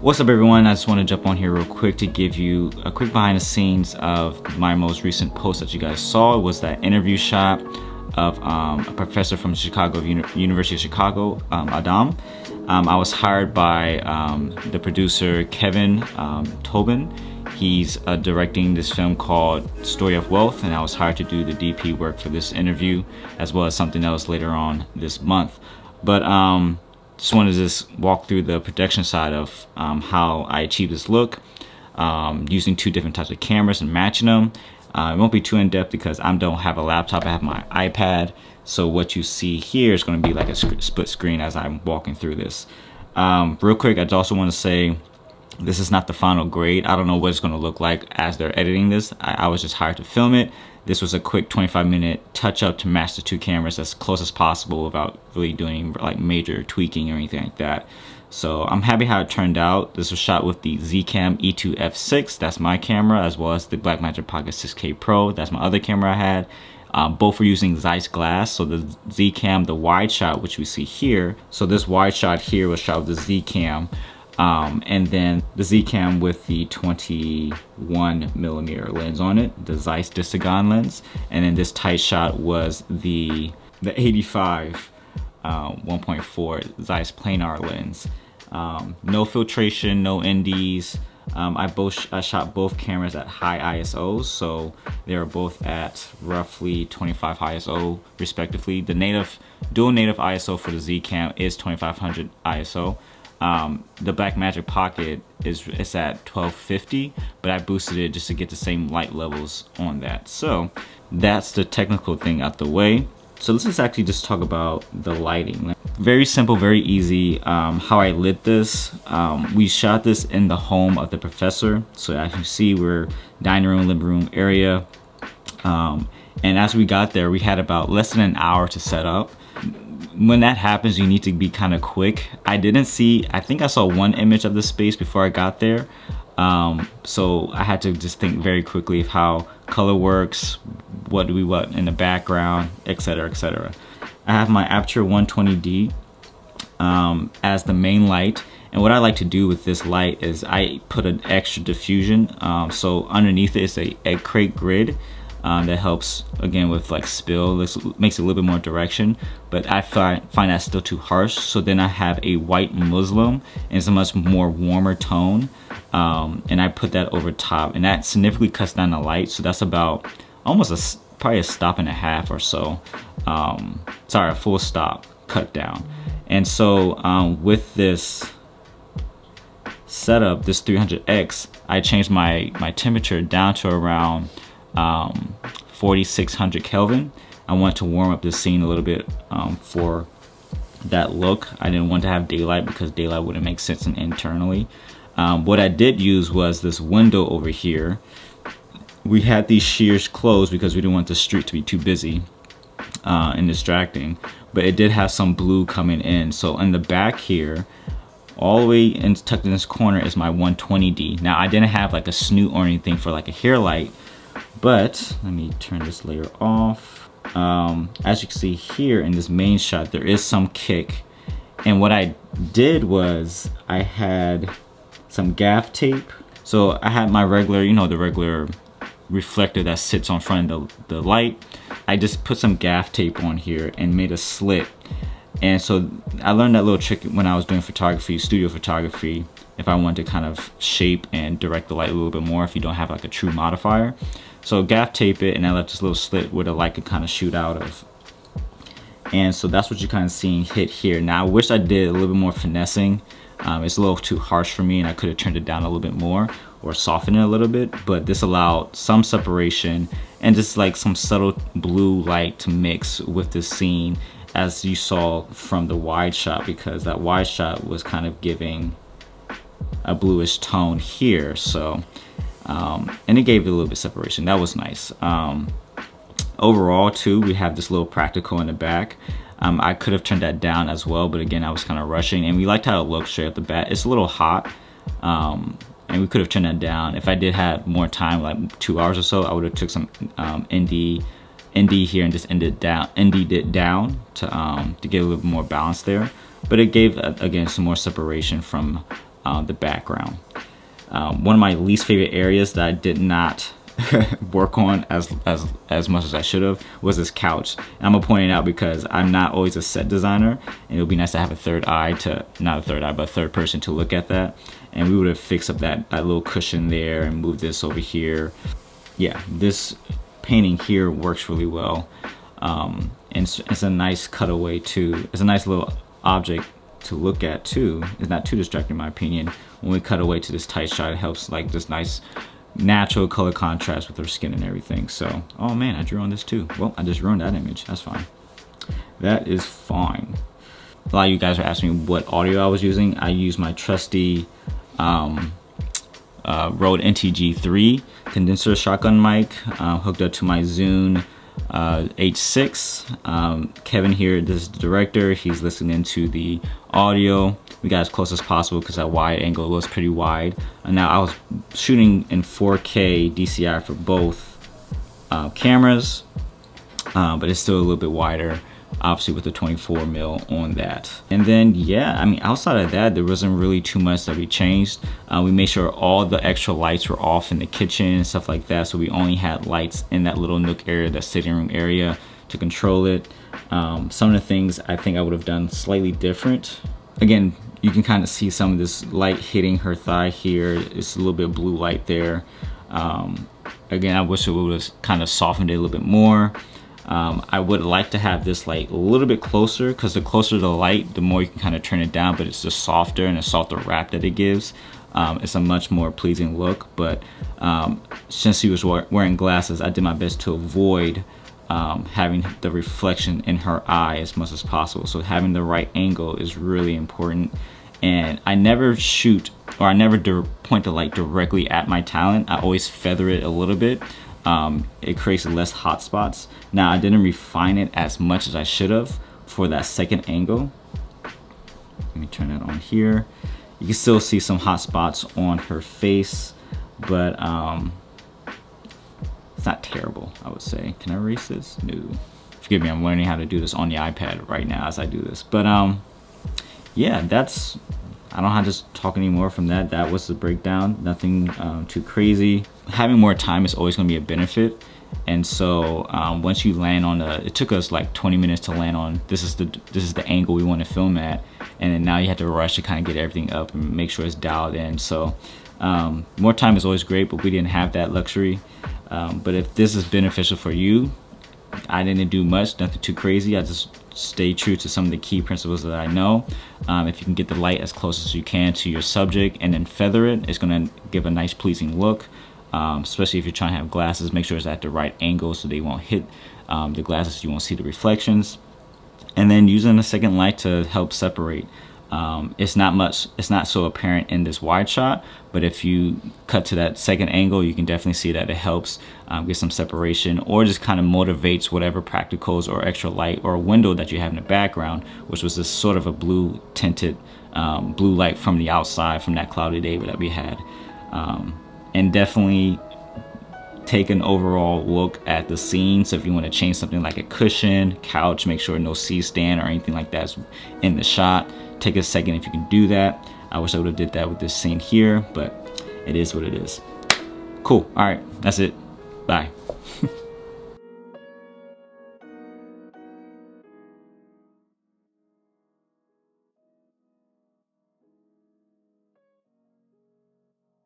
What's up everyone? I just want to jump on here real quick to give you a quick behind the scenes of my most recent post that you guys saw. It was that interview shot of um, a professor from Chicago, Uni University of Chicago, um, Adom. Um, I was hired by um, the producer Kevin um, Tobin. He's uh, directing this film called Story of Wealth and I was hired to do the DP work for this interview as well as something else later on this month. But um, just wanted to just walk through the production side of um, how I achieved this look um, using two different types of cameras and matching them. Uh, it won't be too in-depth because I don't have a laptop, I have my iPad. So what you see here is going to be like a split screen as I'm walking through this. Um, real quick, I also want to say this is not the final grade. I don't know what it's going to look like as they're editing this. I, I was just hired to film it. This was a quick 25 minute touch up to match the two cameras as close as possible without really doing like major tweaking or anything like that. So I'm happy how it turned out. This was shot with the Zcam E2 F6, that's my camera, as well as the Blackmagic Pocket 6K Pro, that's my other camera I had. Um, both were using Zeiss glass, so the Zcam, the wide shot, which we see here. So this wide shot here was shot with the Zcam. Um, and then the Z-Cam with the 21 millimeter lens on it, the Zeiss Distagon lens. And then this tight shot was the, the 85 uh, 1.4 Zeiss planar lens. Um, no filtration, no NDs. Um, I both I shot both cameras at high ISOs, so they are both at roughly 25 ISO respectively. The native dual native ISO for the Z Cam is 2500 ISO. Um, the Blackmagic Pocket is it's at 1250, but I boosted it just to get the same light levels on that. So that's the technical thing out the way. So let's just actually just talk about the lighting. Very simple, very easy. Um, how I lit this, um, we shot this in the home of the professor. So as you see, we're dining room, living room area. Um, and as we got there, we had about less than an hour to set up when that happens, you need to be kind of quick. I didn't see, I think I saw one image of the space before I got there. Um, so I had to just think very quickly of how color works, what do we want in the background, etc, etc. I have my Aputure 120D um, as the main light. And what I like to do with this light is I put an extra diffusion. Um, so underneath it is a egg crate grid um, that helps again with like spill. This makes a little bit more direction but I find, find that still too harsh. So then I have a white muslin and it's a much more warmer tone um, and I put that over top and that significantly cuts down the light. So that's about almost a probably a stop and a half or so. Um, sorry a full stop cut down. And so um, with this setup this 300x I changed my my temperature down to around um, 4600 Kelvin. I want to warm up the scene a little bit um, for that look. I didn't want to have daylight because daylight wouldn't make sense internally. Um, what I did use was this window over here. We had these shears closed because we didn't want the street to be too busy uh, and distracting, but it did have some blue coming in. So in the back here, all the way in, tucked in this corner is my 120D. Now I didn't have like a snoot or anything for like a hair light, but let me turn this layer off. Um, as you can see here in this main shot, there is some kick. And what I did was I had some gaff tape. So I had my regular, you know, the regular reflector that sits on front of the, the light. I just put some gaff tape on here and made a slit. And so I learned that little trick when I was doing photography, studio photography, if I wanted to kind of shape and direct the light a little bit more if you don't have like a true modifier. So gaff tape it and I left this little slit where the light could kind of shoot out of. And so that's what you're kind of seeing hit here. Now I wish I did a little bit more finessing. Um, it's a little too harsh for me and I could have turned it down a little bit more or softened it a little bit, but this allowed some separation and just like some subtle blue light to mix with the scene as you saw from the wide shot because that wide shot was kind of giving a bluish tone here. So um, and it gave it a little bit of separation. That was nice. Um, overall too, we have this little practical in the back. Um, I could have turned that down as well, but again, I was kind of rushing and we liked how it looked straight off the bat. It's a little hot um, and we could have turned that down. If I did have more time, like two hours or so, I would have took some um, ND, ND here and just ended down, ND it down to, um, to get a little more balance there. But it gave, uh, again, some more separation from uh, the background. Um, one of my least favorite areas that I did not work on as as as much as I should have was this couch. And I'm gonna point it out because I'm not always a set designer, and it would be nice to have a third eye to not a third eye, but a third person to look at that. And we would have fixed up that, that little cushion there and moved this over here. Yeah, this painting here works really well. Um, and it's, it's a nice cutaway too. It's a nice little object to look at too. It's not too distracting in my opinion. When we cut away to this tight shot, it helps like this nice natural color contrast with her skin and everything. So, oh man, I drew on this too. Well, I just ruined that image. That's fine. That is fine. A lot of you guys are asking me what audio I was using. I use my trusty um, uh, Rode NTG3 condenser shotgun mic uh, hooked up to my Zoom uh, H6. Um, Kevin here, this is the director. He's listening to the audio. We got as close as possible because that wide angle was pretty wide. And now I was shooting in 4K DCI for both uh, cameras, uh, but it's still a little bit wider obviously with the 24 mil on that. And then, yeah, I mean, outside of that, there wasn't really too much that we changed. Uh, we made sure all the extra lights were off in the kitchen and stuff like that. So we only had lights in that little nook area, that sitting room area to control it. Um, some of the things I think I would have done slightly different. Again, you can kind of see some of this light hitting her thigh here. It's a little bit of blue light there. Um, again, I wish it would have kind of softened it a little bit more. Um, I would like to have this light a little bit closer because the closer the light, the more you can kind of turn it down, but it's just softer and a softer wrap that it gives. Um, it's a much more pleasing look, but um, since he was wearing glasses, I did my best to avoid um, having the reflection in her eye as much as possible. So having the right angle is really important. And I never shoot or I never point the light directly at my talent. I always feather it a little bit um, it creates less hot spots. Now I didn't refine it as much as I should have for that second angle. Let me turn that on here. You can still see some hot spots on her face, but um, it's not terrible, I would say. Can I erase this? No. Forgive me, I'm learning how to do this on the iPad right now as I do this. But um, yeah, that's, I don't have to talk anymore from that. That was the breakdown, nothing um, too crazy. Having more time is always going to be a benefit. And so um, once you land on the it took us like 20 minutes to land on this is the this is the angle we want to film at. And then now you have to rush to kind of get everything up and make sure it's dialed in. So um, more time is always great but we didn't have that luxury. Um, but if this is beneficial for you I didn't do much nothing too crazy. I just stay true to some of the key principles that I know. Um, if you can get the light as close as you can to your subject and then feather it it's gonna give a nice pleasing look. Um, especially if you're trying to have glasses make sure it's at the right angle so they won't hit um, the glasses you won't see the reflections. And then using a second light to help separate um, it's not much it's not so apparent in this wide shot but if you cut to that second angle you can definitely see that it helps um, get some separation or just kind of motivates whatever practicals or extra light or window that you have in the background which was this sort of a blue tinted um, blue light from the outside from that cloudy day that we had um, and definitely take an overall look at the scene. So if you want to change something like a cushion, couch, make sure no C-stand or anything like that's in the shot. Take a second if you can do that. I wish I would have did that with this scene here, but it is what it is. Cool, all right, that's it, bye.